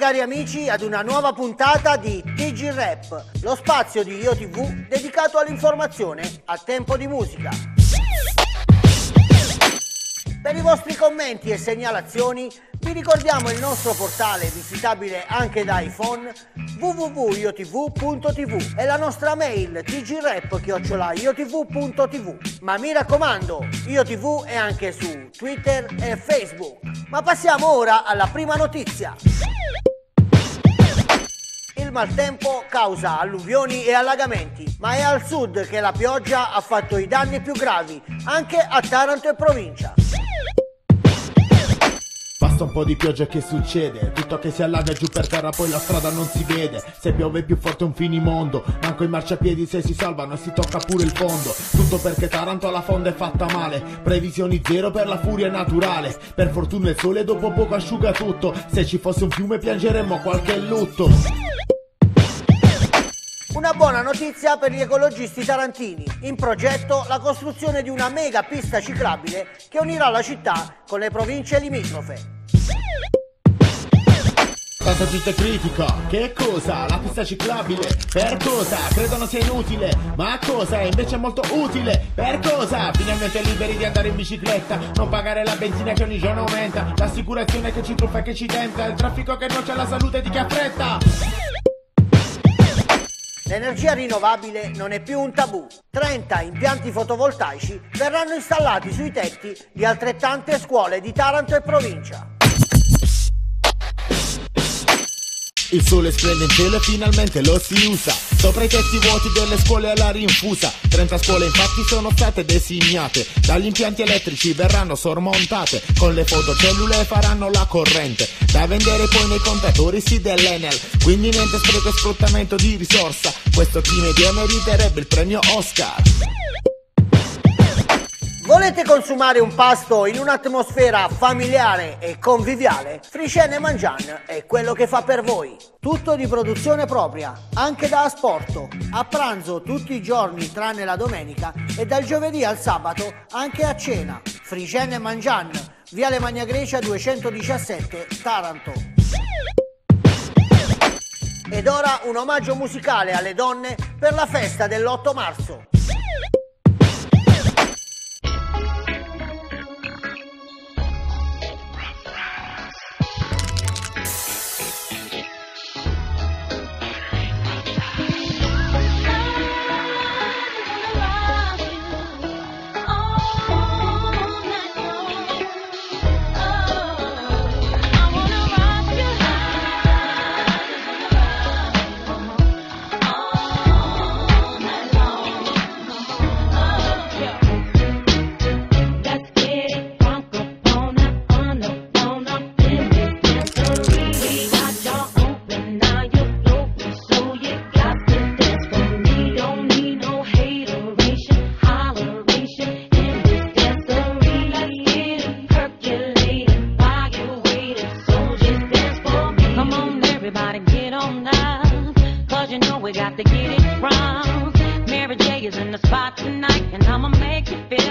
Cari amici ad una nuova puntata di TG Rap, lo spazio di IoTV dedicato all'informazione a tempo di musica. Per i vostri commenti e segnalazioni vi ricordiamo il nostro portale visitabile anche da iPhone www.iotv.tv e la nostra mail tgrap.iotv.tv Ma mi raccomando, IoTV è anche su Twitter e Facebook. Ma passiamo ora alla prima notizia. Il maltempo causa alluvioni e allagamenti, ma è al sud che la pioggia ha fatto i danni più gravi, anche a Taranto e provincia. Basta un po' di pioggia che succede Tutto che si allaga giù per terra poi la strada non si vede. Se piove più forte un finimondo Manco i marciapiedi se si salvano si tocca pure il fondo. Tutto perché Taranto alla fonda è fatta male Previsioni zero per la furia naturale. Per fortuna il sole dopo poco asciuga tutto Se ci fosse un fiume piangeremmo qualche lutto una buona notizia per gli ecologisti tarantini. In progetto la costruzione di una mega pista ciclabile che unirà la città con le province limitrofe. Tanta gente critica, che cosa? La pista ciclabile? Per cosa? Credono sia inutile, ma cosa? Invece è molto utile, per cosa? Finalmente liberi di andare in bicicletta, non pagare la benzina che ogni giorno aumenta, l'assicurazione che ci truffa e che ci tenta, il traffico che nuoce alla salute di chi ha fretta. L'energia rinnovabile non è più un tabù. 30 impianti fotovoltaici verranno installati sui tetti di altrettante scuole di Taranto e provincia. Il sole splende in cielo e finalmente lo si usa. Sopra i tetti vuoti delle scuole alla rinfusa. 30 scuole infatti sono state designate. Dagli impianti elettrici verranno sormontate. Con le fotocellule faranno la corrente. Da vendere poi nei contatori sì dell'Enel. Quindi niente spreco e sfruttamento di risorsa. Questo chi media meriterebbe il premio Oscar Volete consumare un pasto in un'atmosfera familiare e conviviale? Fricene Mangian è quello che fa per voi. Tutto di produzione propria, anche da asporto. A pranzo tutti i giorni tranne la domenica e dal giovedì al sabato anche a cena. Fricene Mangian, Viale Magna Grecia 217, Taranto. Ed ora un omaggio musicale alle donne per la festa dell'8 marzo. to feel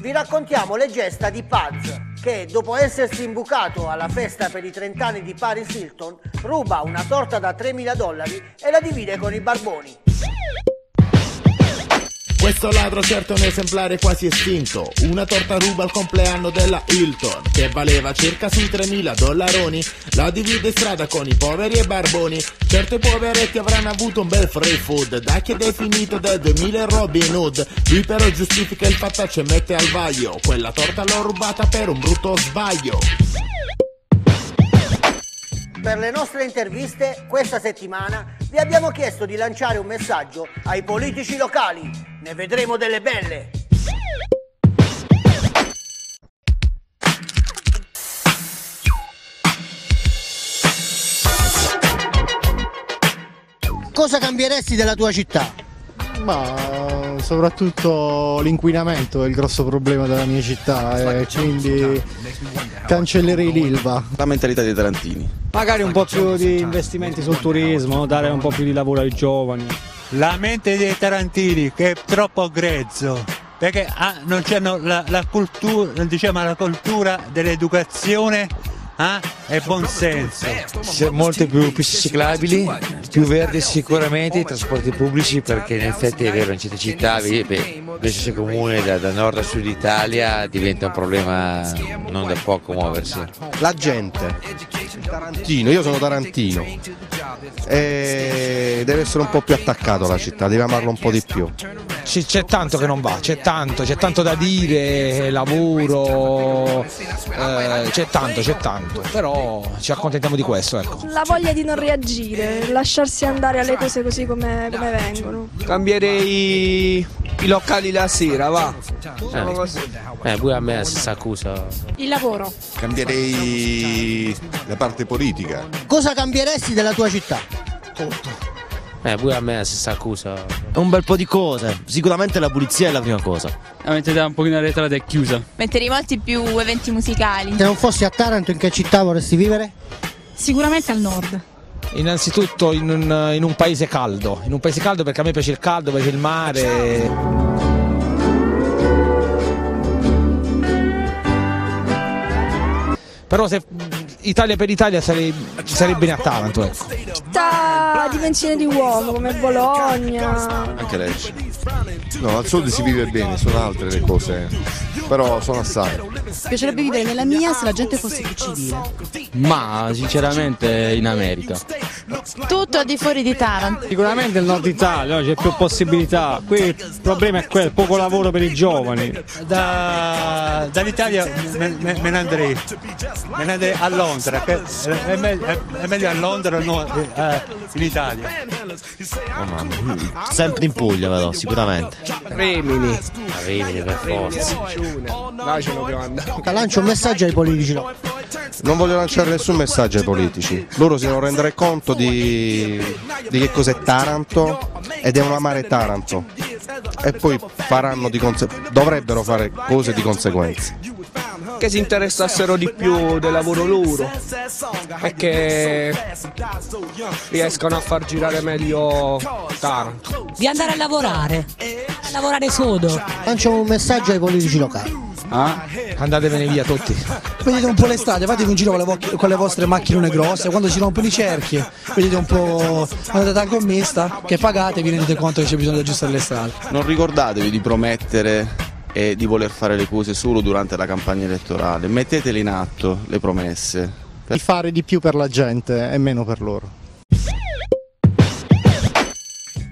vi raccontiamo le gesta di Paz, che dopo essersi imbucato alla festa per i 30 anni di Paris Hilton, ruba una torta da 3.000 dollari e la divide con i barboni. Questo ladro certo è un esemplare quasi estinto. Una torta ruba al compleanno della Hilton Che valeva circa sui 3.000 dollaroni. La divide in strada con i poveri e barboni. Certo i poveretti avranno avuto un bel free food Da chi è definito del 2000 Robin Hood. Lui però giustifica il fattaccio e mette al vaglio Quella torta l'ho rubata per un brutto sbaglio Per le nostre interviste questa settimana vi abbiamo chiesto di lanciare un messaggio ai politici locali. Ne vedremo delle belle. Cosa cambieresti della tua città? Ma soprattutto l'inquinamento è il grosso problema della mia città e quindi cancellerei l'Ilva. La mentalità dei tarantini. Magari un po' più di investimenti sul turismo, dare un po' più di lavoro ai giovani. La mente dei tarantini che è troppo grezzo, perché ah, non c'è la, la, cultura, diciamo, la cultura dell'educazione ah, e buon senso. C'è molte più piste ciclabili, più verdi sicuramente, i trasporti pubblici perché in effetti è vero in certe città, beh, questo comune da, da, nord a sud Italia diventa un problema non da poco muoversi. La gente, Tarantino, io sono tarantino, e deve essere un po' più attaccato alla città, deve amarlo un po' di più. C'è tanto che non va, c'è tanto, c'è tanto da dire, lavoro, eh, c'è tanto, c'è tanto, però ci accontentiamo di questo. Ecco. La voglia di non reagire, lasciarsi andare alle cose così come, come vengono. Cambierei i locali la sera, va. Eh, pure a me la stessa accusa. Il lavoro. Cambierei la parte politica. Cosa cambieresti della tua città? Tutto. Eh, pure a me la stessa accusa. Un bel po' di cose. Sicuramente la pulizia è la prima cosa. La mentalità un pochino arretrata è chiusa. Metterei molti più eventi musicali. Se non fossi a Taranto, in che città vorresti vivere? Sicuramente al nord. Innanzitutto in un, in un paese caldo. In un paese caldo perché a me piace il caldo, piace il mare. Però se Italia per Italia sarei, sarei bene a Taranto. Ecco. Dimensione di uomo come Bologna. Anche Lecce. No, al sud si vive bene, sono altre le cose, però sono assai. Mi piacerebbe vivere nella mia se la gente fosse più civile. Ma sinceramente in America. Tutto al di fuori di Taranto. Sicuramente il nord Italia, c'è più possibilità. Qui il problema è quello, poco lavoro per i giovani. Da, dall'Italia me, me, me, ne andrei. Me ne andrei a Londra, che è, meglio, è meglio a Londra no, eh, in Italia. Oh, mamma. Sempre in Puglia però, sicuramente. Rimini. A Rimini per forza. Là ce dobbiamo andare. Lancio un messaggio ai politici. No? Non voglio lanciare nessun messaggio ai politici. Loro si devono rendere conto di, di che cos'è Taranto e devono amare Taranto. E poi faranno di conse- dovrebbero fare cose di conseguenza che si interessassero di più del lavoro loro e che riescano a far girare meglio Taranto. Di andare a lavorare, a lavorare sodo. Lancio un messaggio ai politici locali. Ah, andatevene via tutti. Vedete un po' le strade, fate un giro con le, vo- con le vostre macchinone grosse, quando si rompono i cerchi, vedete un po', andate al commista che pagate e vi rendete conto che c'è bisogno di aggiustare le strade. Non ricordatevi di promettere e di voler fare le cose solo durante la campagna elettorale. Mettetele in atto le promesse. Di fare di più per la gente e meno per loro.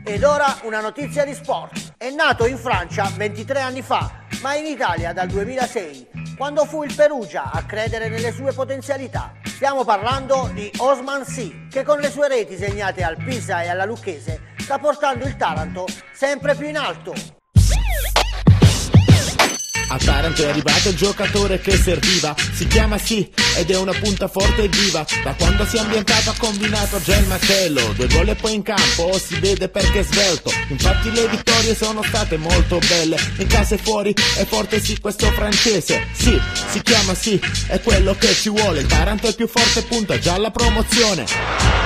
Ed ora una notizia di sport. È nato in Francia 23 anni fa, ma in Italia dal 2006, quando fu il Perugia a credere nelle sue potenzialità. Stiamo parlando di Osman Sì, che con le sue reti segnate al Pisa e alla Lucchese sta portando il Taranto sempre più in alto. A Taranto è arrivato il giocatore che serviva. Si chiama sì ed è una punta forte e viva. Da quando si è ambientato ha combinato già il martello Due gol e poi in campo si vede perché è svelto. Infatti le vittorie sono state molto belle. In casa e fuori è forte sì questo francese. Sì, si chiama sì, è quello che ci vuole. Taranto è più forte punta già alla promozione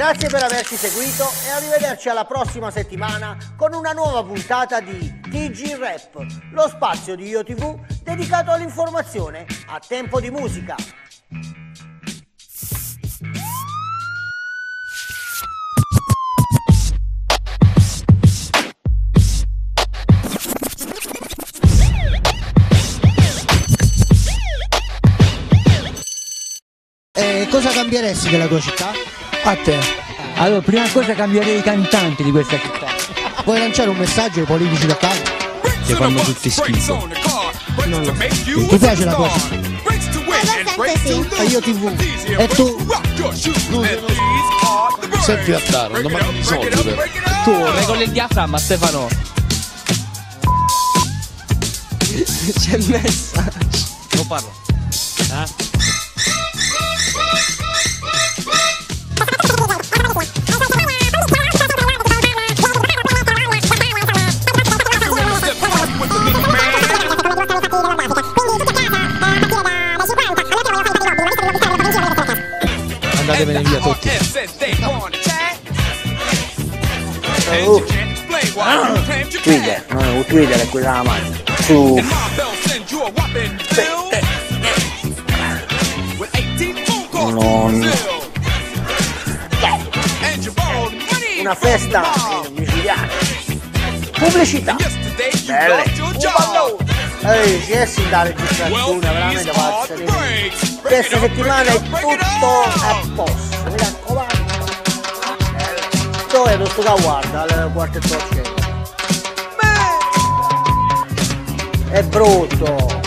Grazie per averci seguito e arrivederci alla prossima settimana con una nuova puntata di TG Rap, lo spazio di IoTV dedicato all'informazione a tempo di musica. E cosa cambieresti della tua città? A te. Allora, prima cosa cambierei i cantanti di questa città. Puoi lanciare un messaggio ai politici locali? Che fanno tutti schifo. Non lo so. Ti piace la tua città? A io TV. E tu? Senti a Taro, non domani di soldi però. Tu regoli il diaframma, Stefano. C'è il messaggio. Non parlo. Andatevene via tutti. Uh. Twitter, no, Twitter è quella la mano. Su. Non... Una festa micidiale. Pubblicità. Belle. Ehi, si è sin dalle distrazioni, veramente pazza. Questa settimana è tutto a posto, mi raccomando. Dove lo sto che guarda al quartetto al È brutto.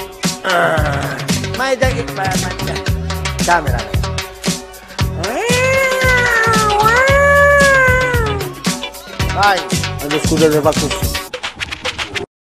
Ma è da che. Ma, ma, dai. Camera. Vai, lo scudo del fa così.